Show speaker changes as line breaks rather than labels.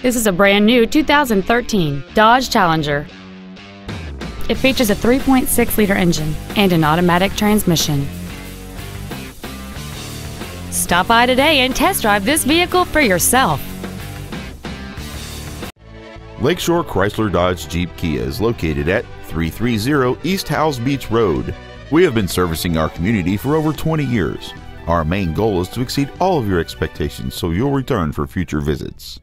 This is a brand new 2013 Dodge Challenger. It features a 3.6 liter engine and an automatic transmission. Stop by today and test drive this vehicle for yourself.
Lakeshore Chrysler Dodge Jeep Kia is located at 330 East Howze Beach Road. We have been servicing our community for over 20 years. Our main goal is to exceed all of your expectations so you'll return for future visits.